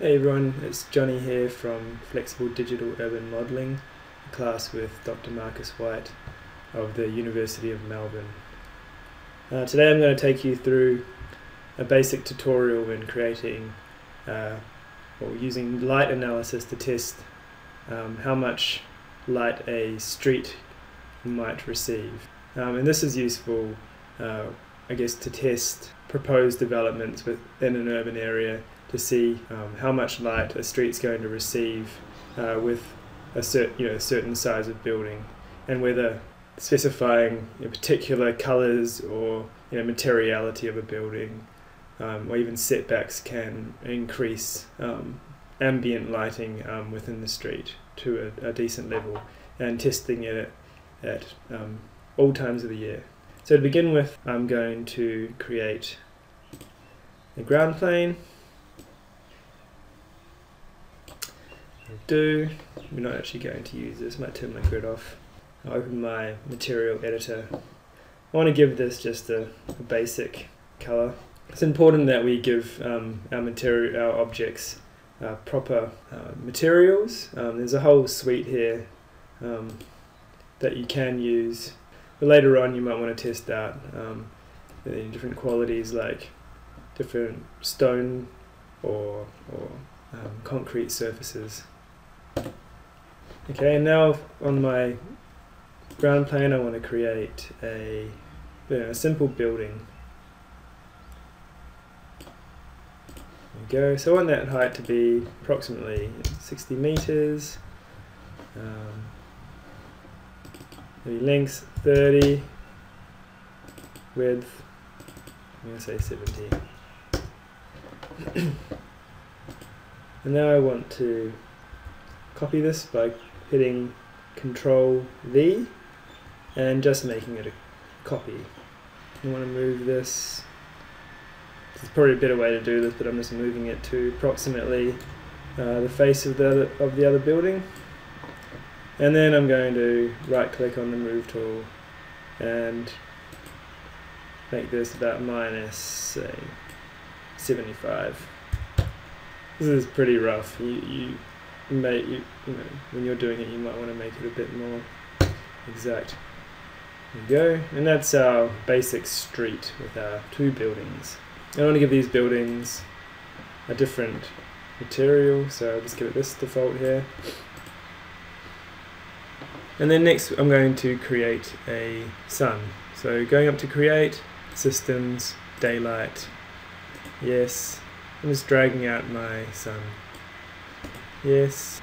Hey everyone, it's Johnny here from Flexible Digital Urban Modelling, a class with Dr. Marcus White of the University of Melbourne. Uh, today I'm going to take you through a basic tutorial in creating uh, or using light analysis to test um, how much light a street might receive. Um, and this is useful, uh, I guess, to test proposed developments within an urban area to see um, how much light a street's going to receive uh, with a certain, you know, certain size of building, and whether specifying you know, particular colours or you know, materiality of a building, um, or even setbacks can increase um, ambient lighting um, within the street to a, a, decent level, and testing it at um, all times of the year. So to begin with, I'm going to create a ground plane do. We're not actually going to use this. I might turn my grid off. I'll open my material editor. I want to give this just a, a basic color. It's important that we give um, our material, our objects, uh, proper uh, materials. Um, there's a whole suite here um, that you can use. But later on, you might want to test out um, different qualities like different stone or, or um, concrete surfaces. Okay, and now on my ground plane I want to create a, you know, a simple building. There we go. So I want that height to be approximately 60 meters. Um, length 30, width, I'm going to say 70. and now I want to copy this by hitting Control V and just making it a copy. I want to move this. There's probably a better way to do this, but I'm just moving it to approximately uh, the face of the other, of the other building. And then I'm going to right click on the move tool and make this about minus say 75. This is pretty rough. You, you may you, you know when you're doing it you might want to make it a bit more exact. There we go. And that's our basic street with our two buildings. I want to give these buildings a different material so I'll just give it this default here. And then next I'm going to create a sun. So going up to create systems daylight. Yes I'm just dragging out my sun Yes.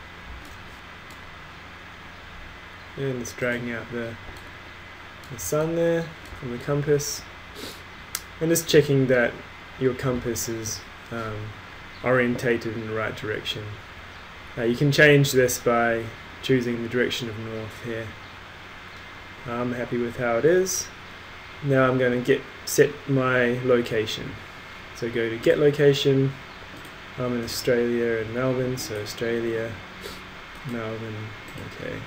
And it's dragging out the, the sun there from the compass. And just checking that your compass is um, orientated in the right direction. Uh, you can change this by choosing the direction of north here. I'm happy with how it is. Now I'm going to get set my location. So go to get location, I'm in Australia in Melbourne, so Australia, Melbourne, okay.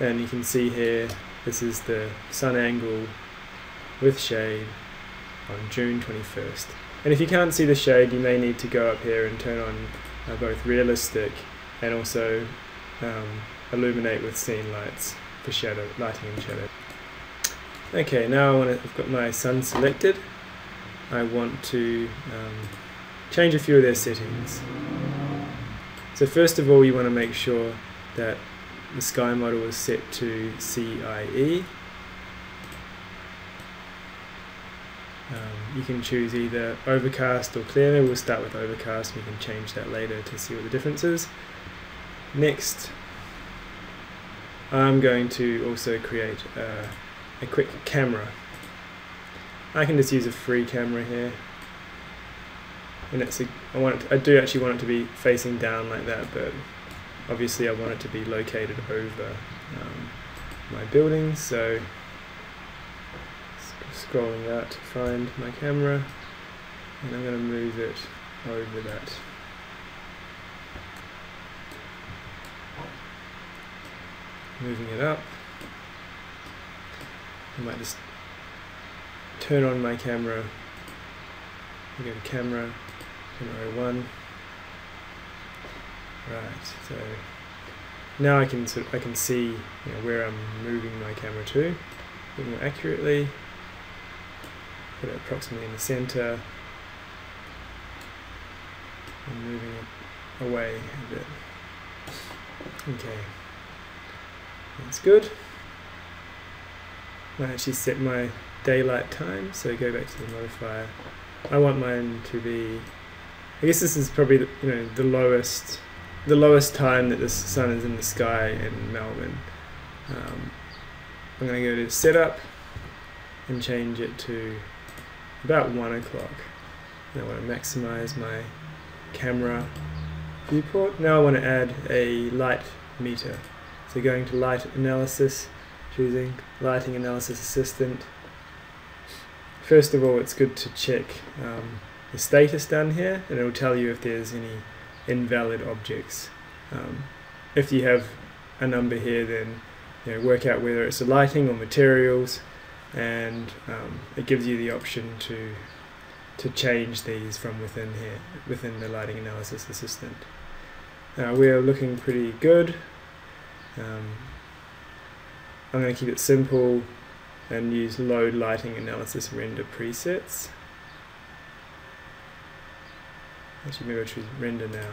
And you can see here, this is the sun angle with shade on June 21st. And if you can't see the shade, you may need to go up here and turn on uh, both realistic and also um, illuminate with scene lights for shadow, lighting and shadow. Okay, now I want to, I've got my sun selected. I want to um, change a few of their settings. So first of all you want to make sure that the sky model is set to CIE. Um, you can choose either overcast or clear. We'll start with overcast. We can change that later to see what the difference is. Next, I'm going to also create a, a quick camera. I can just use a free camera here and it's a, I want it, I do actually want it to be facing down like that, but obviously I want it to be located over um, my building. So scrolling out to find my camera, and I'm going to move it over that. Moving it up. I might just turn on my camera. go to camera, 101. Right, so now I can sort of, I can see you know, where I'm moving my camera to a bit more accurately. Put it approximately in the center. And moving it away a bit. Okay, that's good. I actually set my daylight time, so go back to the modifier. I want mine to be. I guess this is probably the, you know the lowest, the lowest time that the sun is in the sky in Melbourne. Um, I'm going to go to setup and change it to about one o'clock. I want to maximize my camera viewport. Now I want to add a light meter. So going to light analysis, choosing lighting analysis assistant. First of all, it's good to check um, the status down here and it will tell you if there's any invalid objects. Um, if you have a number here, then you know, work out whether it's the lighting or materials and um, it gives you the option to to change these from within here, within the lighting analysis assistant. Uh, we are looking pretty good. Um, I'm going to keep it simple and use load lighting analysis render presets. Actually, maybe I'll choose render now.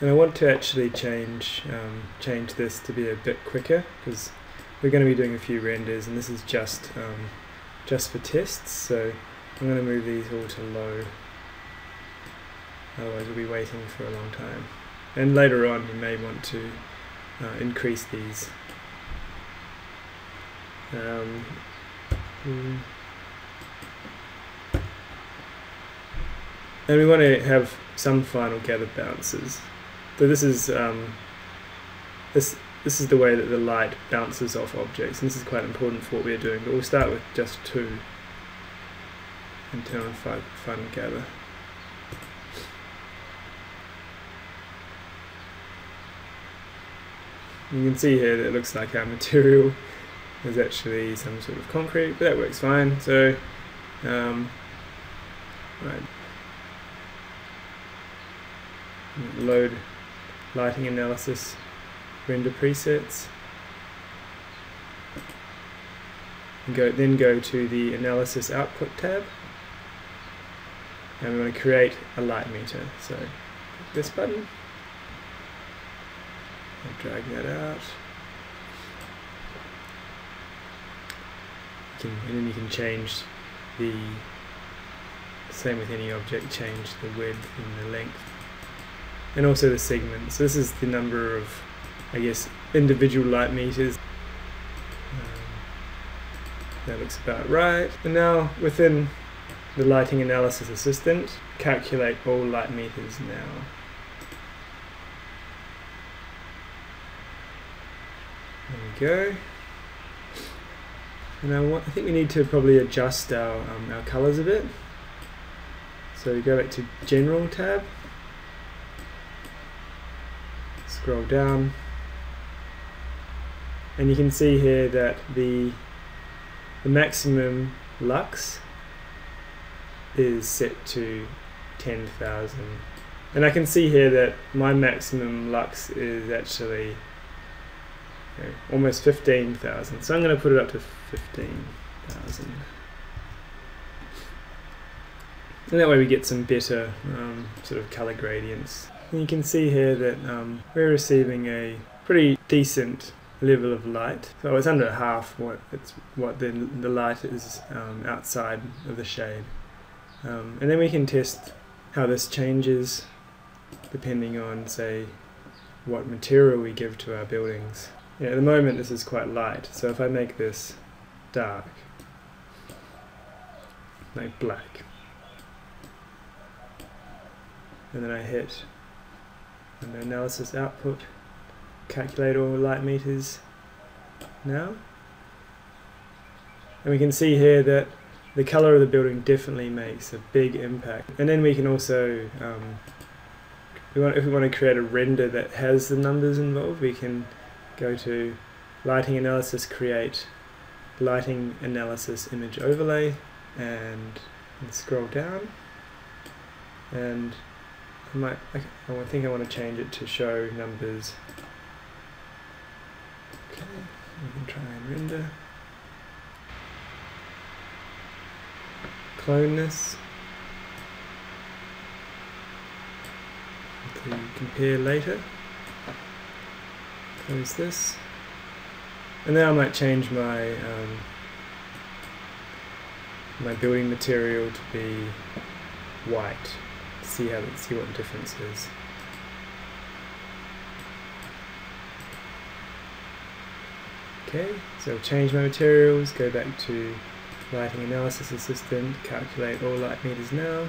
And I want to actually change um, change this to be a bit quicker because we're going to be doing a few renders and this is just um, just for tests so I'm going to move these all to low. Otherwise we'll be waiting for a long time. And later on you may want to uh, increase these um, hmm. and we want to have some final gather bounces so this is um, this this is the way that the light bounces off objects, and this is quite important for what we're doing. But we'll start with just two and turn on final gather. You can see here that it looks like our material is actually some sort of concrete, but that works fine. So, um, right, load lighting analysis, render presets. Go, then go to the analysis output tab and we want to create a light meter. So this button, drag that out. Can, and then you can change the same with any object, change the width and the length and also the segment. So this is the number of, I guess, individual light meters. Um, that looks about right. And now within the lighting analysis assistant, calculate all light meters now. There we go. And I, want, I think we need to probably adjust our, um, our colors a bit. So we go back to General tab. Scroll down. And you can see here that the the maximum lux is set to 10,000 and I can see here that my maximum lux is actually you know, almost 15,000 so I'm going to put it up to 15,000 and that way we get some better um, sort of color gradients and you can see here that um, we're receiving a pretty decent level of light. So it's under half what it's what the, the light is um, outside of the shade. Um, and then we can test how this changes depending on, say, what material we give to our buildings. Yeah, at the moment this is quite light, so if I make this dark, like black, and then I hit analysis output, calculate all light meters now. And we can see here that the color of the building definitely makes a big impact. And then we can also, um, we want, if we want to create a render that has the numbers involved, we can go to lighting analysis create lighting analysis image overlay and, and scroll down. And I might I, think I want to change it to show numbers. Okay we can try and render. Clone this to compare later. Close this and then I might change my um, my building material to be white see how see what the difference is. Okay, so change my materials, go back to lighting analysis assistant, calculate all light meters now.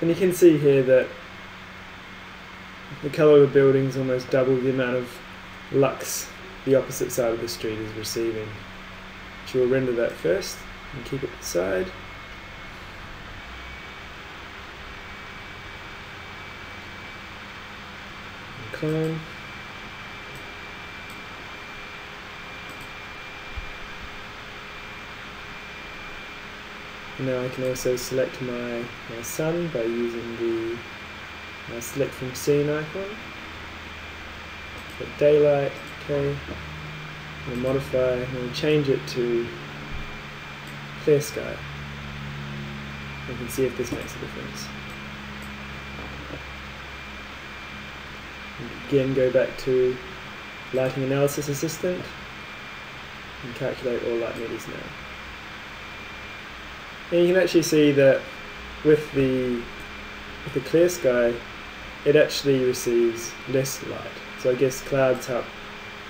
And you can see here that the colour of the buildings almost double the amount of lux the opposite side of the street is receiving. So we'll render that first and keep it aside. clone. Now I can also select my, my sun by using the uh, select from scene icon. Put daylight, okay. We'll modify and we'll change it to clear sky. We can see if this makes a difference. Again, go back to Lighting Analysis Assistant and calculate all light meters now. And you can actually see that with the, with the clear sky, actually receives less light. So I guess clouds help,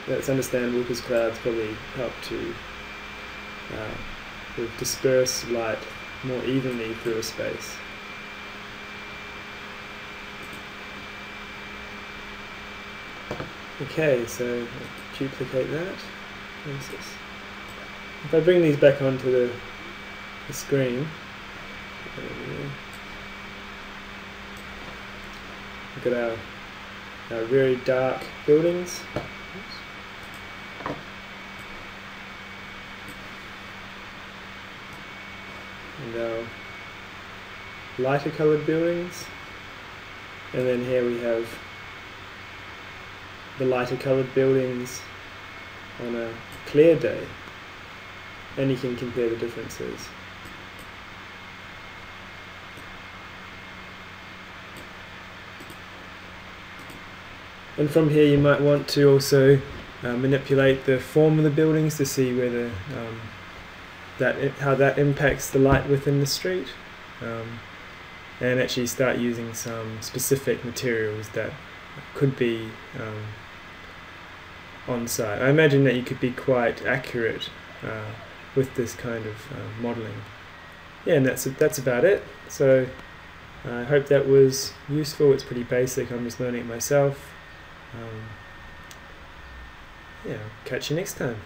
that's understandable because clouds probably help to uh, disperse light more evenly through a space. Okay, so duplicate that. If I bring these back onto the, the screen, at our, our very dark buildings. And our lighter coloured buildings. And then here we have the lighter coloured buildings on a clear day and you can compare the differences. And from here you might want to also uh, manipulate the form of the buildings to see whether um, that how that impacts the light within the street um, and actually start using some specific materials that could be um, on site. I imagine that you could be quite accurate uh, with this kind of uh, modeling. Yeah, and that's that's about it. So I hope that was useful. It's pretty basic. I'm just learning it myself. Um, yeah, catch you next time.